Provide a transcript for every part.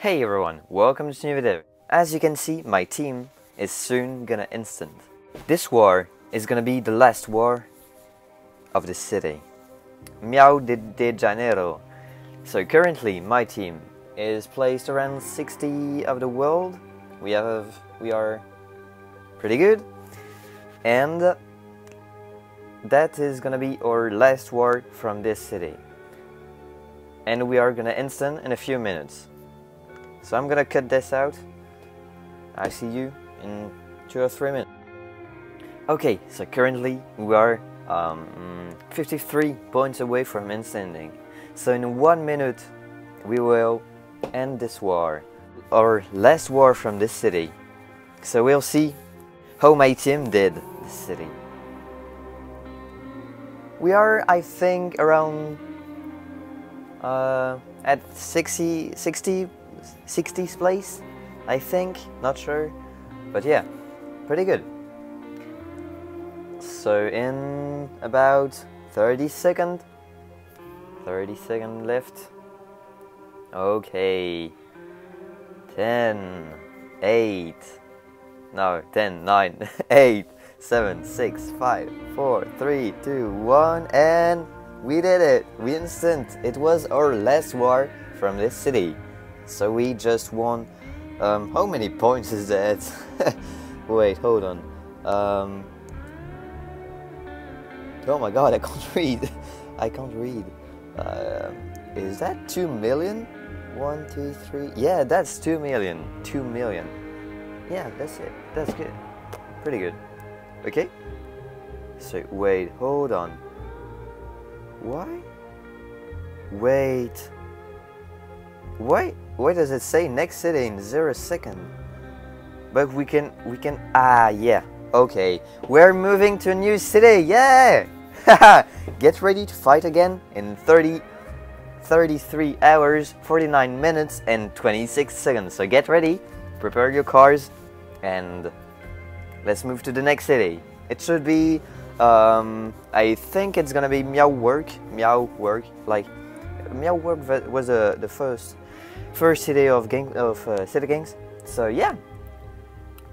Hey everyone, welcome to new video. As you can see, my team is soon gonna instant. This war is gonna be the last war of the city. Miao de, de Janeiro. So currently my team is placed around 60 of the world. We have we are pretty good. And that is gonna be our last war from this city. And we are gonna instant in a few minutes. So I'm gonna cut this out. I see you in two or three minutes. Okay, so currently we are um, 53 points away from instanting. So in one minute we will end this war. Our last war from this city. So we'll see how my team did this city. We are, I think, around uh, at 60, 60 60th place, I think, not sure, but yeah, pretty good. So in about 30 second, 30 second left. Okay, 10, 8, no, 10, 9, 8, 7, 6, 5, 4, 3, 2, 1, and we did it! We instant! It was our last war from this city. So we just won. Um, how many points is that? Wait, hold on. Um, oh my god, I can't read. I can't read. Uh, is that 2 million? 1, 2, 3. Yeah, that's 2 million. 2 million. Yeah, that's it. That's good. Pretty good. Okay? So, wait, hold on. Why? Wait. Why? Why does it say next city in zero second? But we can, we can, ah, yeah. Okay, we're moving to a new city, yeah! Get ready to fight again in 30, 33 hours, 49 minutes, and 26 seconds. So get ready, prepare your cars, and let's move to the next city. It should be, um, I think it's gonna be Miao Work, Miao Work, like, Miao Work was uh, the first first city of gang of uh, city gangs. So yeah,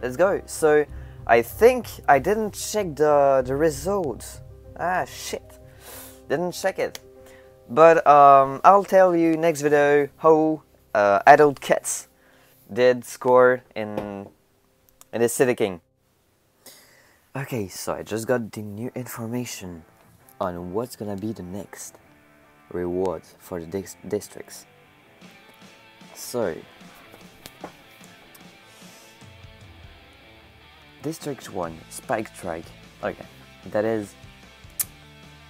let's go. So I think I didn't check the the results. Ah shit, didn't check it. But um, I'll tell you next video how uh, adult cats did score in in the city king. Okay, so I just got the new information on what's gonna be the next reward for the districts. So, District 1, Spike Strike. Okay, that is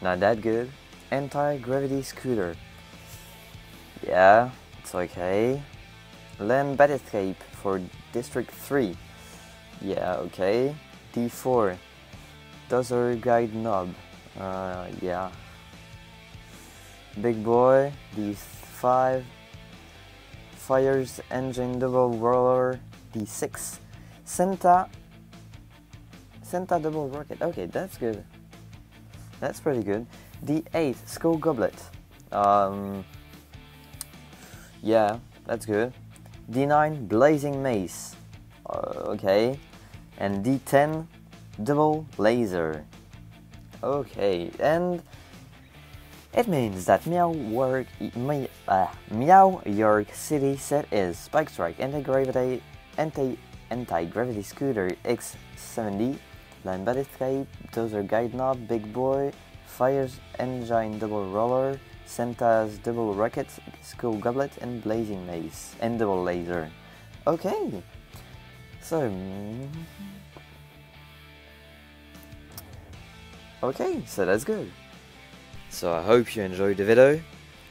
not that good. Anti-gravity scooter. Yeah, it's okay. Land Batiscape for District 3. Yeah, okay. D4. Dozer Guide Knob. Uh, yeah. Big Boy. D5. Fires Engine Double Roller D6 Senta. Senta Double Rocket. Okay that's good. That's pretty good. D8 Skull Goblet. Um, yeah that's good. D9 Blazing Mace. Uh, okay. And D10 Double Laser. Okay and it means that Meow, work, uh, Meow York City set is Spike Strike Anti-Gravity Anti Anti-Gravity Scooter X70 Land Batiscape, Dozer Guide Knob, Big Boy, Fires Engine Double Roller, Santa's Double Rocket, Skull Goblet and Blazing Mace and Double Laser. Okay, so okay, so that's good. So I hope you enjoyed the video.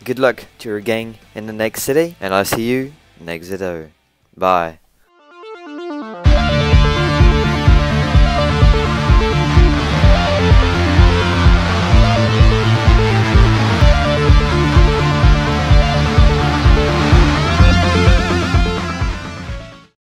Good luck to your gang in the next city and I'll see you next video. Bye.